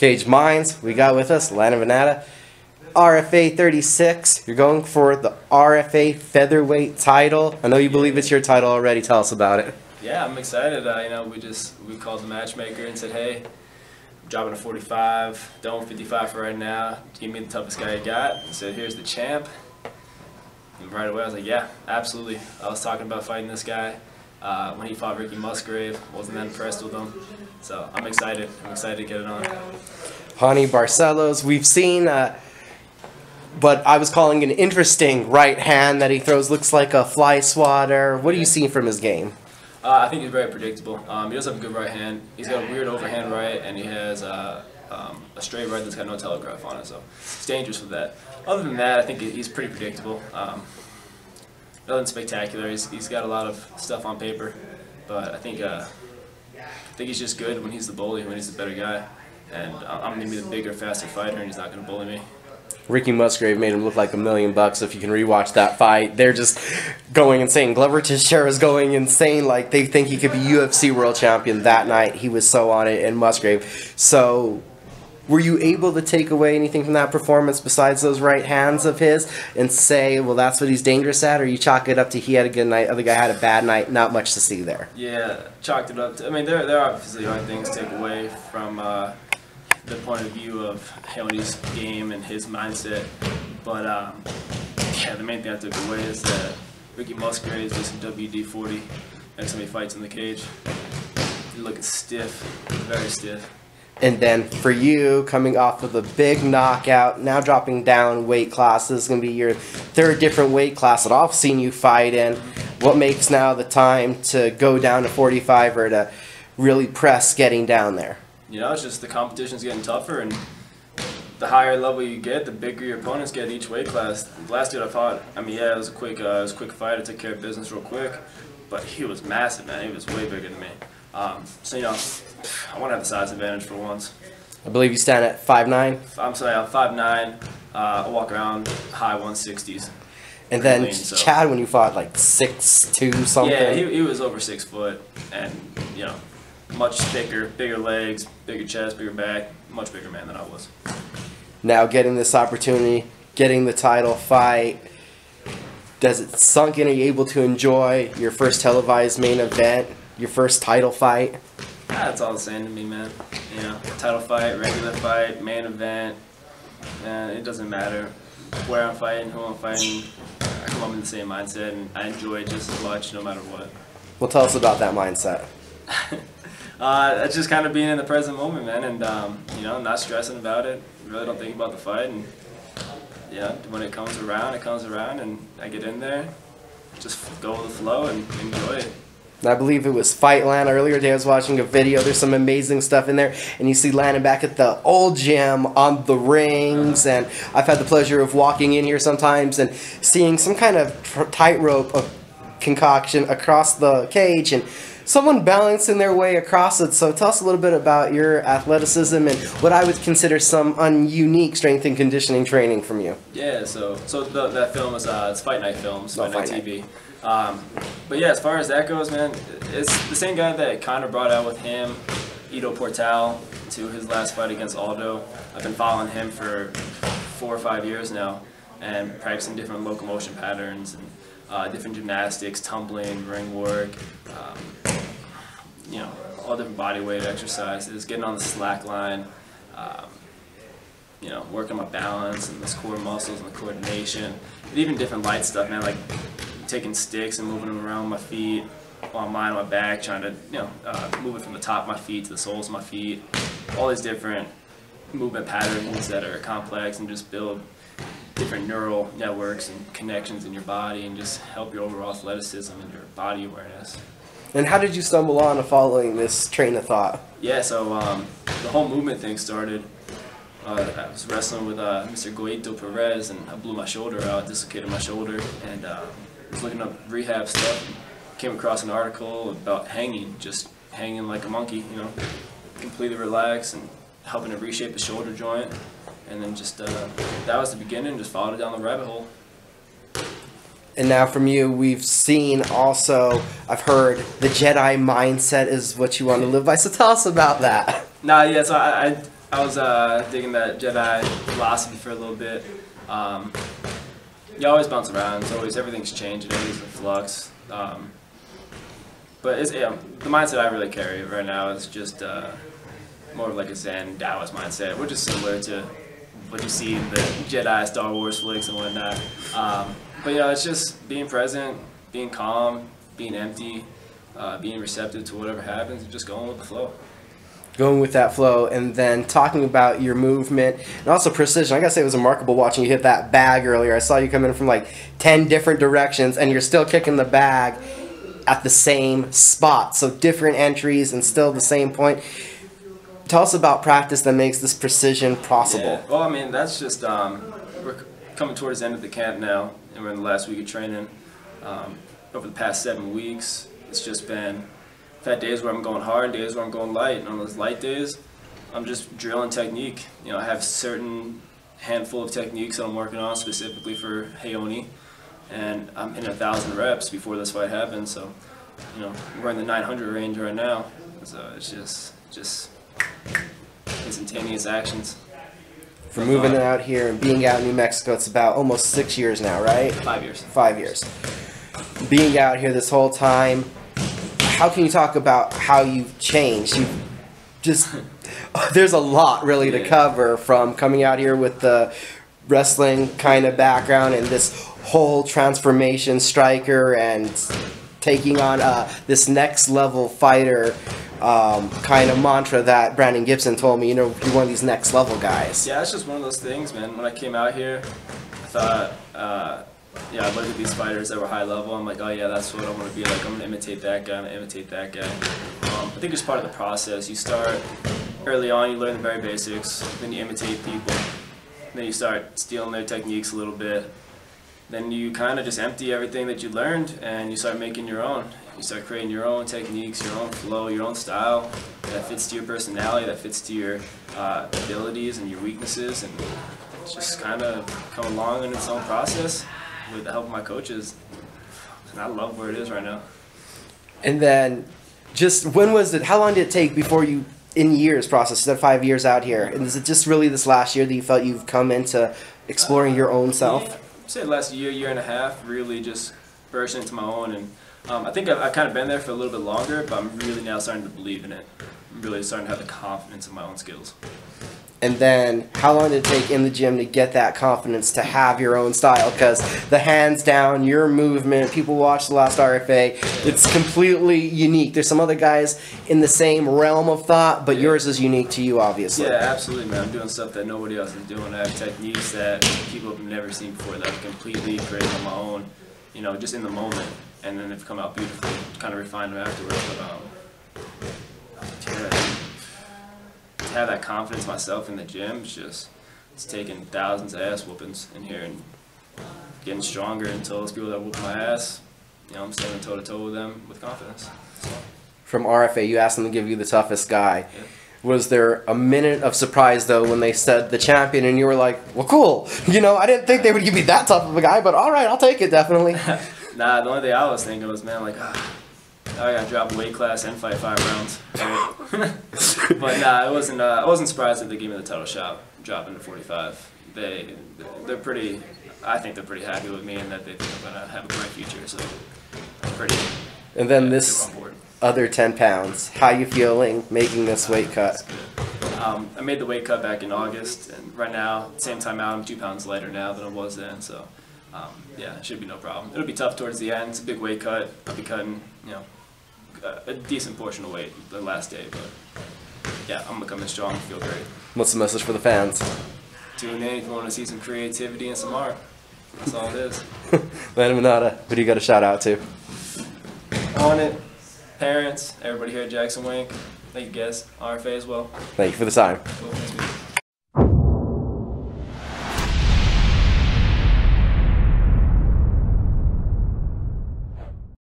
Caged Minds, we got with us Landon Vannata. RFA 36, you're going for the RFA featherweight title. I know you believe it's your title already. Tell us about it. Yeah, I'm excited. Uh, you know, we just we called the matchmaker and said, hey, I'm dropping a 45, done with 55 for right now. Give me the toughest guy you got. And said, here's the champ. And right away, I was like, yeah, absolutely. I was talking about fighting this guy. Uh, when he fought Ricky Musgrave, wasn't that impressed with him. So I'm excited. I'm excited to get it on. Raoni Barcelos, we've seen, uh, but I was calling an interesting right hand that he throws. Looks like a fly swatter. What are you seeing from his game? Uh, I think he's very predictable. Um, he does have a good right hand. He's got a weird overhand right, and he has uh, um, a straight right that's got no telegraph on it, so it's dangerous with that. Other than that, I think he's pretty predictable. Um, nothing spectacular. He's, he's got a lot of stuff on paper, but I think uh, I think he's just good when he's the bully, when he's the better guy. And I'm going to be the bigger, faster fighter, and he's not going to bully me. Ricky Musgrave made him look like a million bucks. If you can rewatch that fight, they're just going insane. Glover Teixeira is going insane. Like they think he could be UFC world champion that night. He was so on it, and Musgrave. So were you able to take away anything from that performance besides those right hands of his and say, well, that's what he's dangerous at, or you chalk it up to he had a good night, other guy had a bad night, not much to see there? Yeah, chalked it up. To, I mean, there, there obviously are things to take away from uh, the point of view of Raoni's game and his mindset, but um, yeah, the main thing I took away is that Ricky Musgrave is some WD-40 next time he fights in the cage. He's looking stiff, very stiff. And then for you, coming off of the big knockout, now dropping down weight classes, is going to be your third different weight class that I've seen you fight in. What makes now the time to go down to 45 or to really press getting down there? You know, it's just the competition's getting tougher, and the higher level you get, the bigger your opponents get each weight class. The last dude I fought, I mean, yeah, it was a quick, uh, it was a quick fight. I took care of business real quick, but he was massive, man. He was way bigger than me. Um, so you know, I want to have the size advantage for once. I believe you stand at five nine. I'm sorry, I'm five nine. Uh, I walk around high 160s. And then lean, so. Chad, when you fought like six two something. Yeah, he, he was over six foot, and you know, much thicker, bigger legs, bigger chest, bigger back, much bigger man than I was. Now getting this opportunity, getting the title fight. Does it sunk in? Are you able to enjoy your first televised main event? your first title fight? Ah, it's all the same to me, man. You know, title fight, regular fight, main event. Man, it doesn't matter where I'm fighting, who I'm fighting. I come up in the same mindset, and I enjoy it just as much, no matter what. Well, tell us about that mindset. uh, it's just kind of being in the present moment, man, and um, you know, not stressing about it. Really don't think about the fight, and yeah, when it comes around, it comes around, and I get in there, just go with the flow and enjoy it. I believe it was Fightland earlier today. I was watching a video. There's some amazing stuff in there, and you see Landon back at the old gym on the rings. And I've had the pleasure of walking in here sometimes and seeing some kind of tightrope of concoction across the cage and someone balancing their way across it. So tell us a little bit about your athleticism and what I would consider some unique strength and conditioning training from you. Yeah, so so the, that film is uh, it's Fight Night Films, Fight, Night, Night TV. Um, but yeah, as far as that goes, man, it's the same guy that of brought out with him, Ido Portal, to his last fight against Aldo. I've been following him for four or five years now and practicing different locomotion patterns and uh, different gymnastics, tumbling, ring work, um, you know, all different body weight exercises, getting on the slack line, um, you know, working my balance and the core muscles and the coordination, and even different light stuff, man, like taking sticks and moving them around my feet on my back, trying to, you know, uh, move it from the top of my feet to the soles of my feet. All these different movement patterns that are complex and just build different neural networks and connections in your body and just help your overall athleticism and your body awareness. And how did you stumble on following this train of thought? Yeah, so um, the whole movement thing started. Uh, I was wrestling with uh, Mr. Goito Perez and I blew my shoulder out, dislocated my shoulder, and uh, was looking up rehab stuff. Came across an article about hanging, just hanging like a monkey, you know, completely relaxed and helping to reshape the shoulder joint. And then just, uh, that was the beginning, just followed it down the rabbit hole. And now from you, we've seen also, I've heard the Jedi mindset is what you want to live by. So tell us about that. Nah, yeah, so I, I I was uh, digging that Jedi philosophy for a little bit. Um, you always bounce around. It's always everything's changing, everything's in flux. Um, but it's, the mindset I really carry right now is just uh, more of like a Zen Taoist mindset, which is similar to what you see in the Jedi Star Wars flicks and whatnot. Um, but you know, it's just being present, being calm, being empty, uh, being receptive to whatever happens, and just going with the flow going with that flow and then talking about your movement and also precision. I gotta say it was remarkable watching you hit that bag earlier. I saw you come in from like 10 different directions and you're still kicking the bag at the same spot. So different entries and still the same point. Tell us about practice that makes this precision possible. Yeah. Well, I mean, that's just, um, we're coming towards the end of the camp now and we're in the last week of training. Um, over the past seven weeks, it's just been I've had days where I'm going hard, days where I'm going light. And on those light days, I'm just drilling technique. You know, I have certain handful of techniques that I'm working on specifically for Raoni, and I'm in a thousand reps before this fight happens. So, you know, we're in the 900 range right now. So it's just, just instantaneous actions. For moving out here and being out in New Mexico, it's about almost six years now, right? Five years. Five years. Being out here this whole time, how can you talk about how you've changed? You just there's a lot really to cover from coming out here with the wrestling kind of background and this whole transformation striker and taking on uh, this next level fighter um, kind of mantra that Brandon Gibson told me. You know, you're one of these next level guys. Yeah, it's just one of those things, man. When I came out here, I thought. Uh, yeah, I look at these fighters that were high level. I'm like, oh yeah, that's what I want to be like. I'm gonna imitate that guy. I'm gonna imitate that guy. Um, I think it's part of the process. You start early on. You learn the very basics. Then you imitate people. Then you start stealing their techniques a little bit. Then you kind of just empty everything that you learned and you start making your own. You start creating your own techniques, your own flow, your own style that fits to your personality, that fits to your uh, abilities and your weaknesses, and just kind of come along in its own process with the help of my coaches. And I love where it is right now. And then, just when was it? How long did it take before you, in years process, said five years out here, and is it just really this last year that you felt you've come into exploring uh, your own self? Yeah, I'd say last year, year and a half, really just bursting into my own, and um, I think I've, I've kind of been there for a little bit longer, but I'm really now starting to believe in it. I'm really starting to have the confidence in my own skills. And then, how long did it take in the gym to get that confidence to have your own style? Because the hands down, your movement, people watch the last RFA, it's completely unique. There's some other guys in the same realm of thought, but yeah. yours is unique to you, obviously. Yeah, absolutely, man. I'm doing stuff that nobody else is doing. I have techniques that people have never seen before that I've completely created on my own, you know, just in the moment. And then they've come out beautifully, kind of refined them afterwards. But, um, yeah, to have that confidence myself in the gym, it's just it's taking thousands of ass whoopings in here and getting stronger until those people that whoop my ass, you know, I'm standing toe to toe with them with confidence. So. From RFA, you asked them to give you the toughest guy. Yeah. Was there a minute of surprise though when they said the champion, and you were like, "Well, cool." You know, I didn't think they would give me that tough of a guy, but all right, I'll take it definitely. nah, the only thing I was thinking was, man, like. Ah, I got drop weight class and fight five rounds. but nah, I wasn't. Uh, I wasn't surprised that they gave me the title shot, dropping to 45. They, they're pretty. I think they're pretty happy with me and that they think I'm gonna have a bright future. So, I'm pretty. And then yeah, this other 10 pounds. How you feeling making this weight cut? Um, I made the weight cut back in August, and right now, same time out, I'm two pounds lighter now than I was then. So, um, yeah, it should be no problem. It'll be tough towards the end. It's a big weight cut. I'll be cutting, you know, a decent portion of weight the last day, but yeah, I'm becoming strong. Feel great. What's the message for the fans? Tune in if you want to see some creativity and some art. That's all it is. Landon Vannata, who do you got a shout out to? On it, parents, everybody here at Jackson Wink. Thank you guys, RFA as well. Thank you for the time. Cool.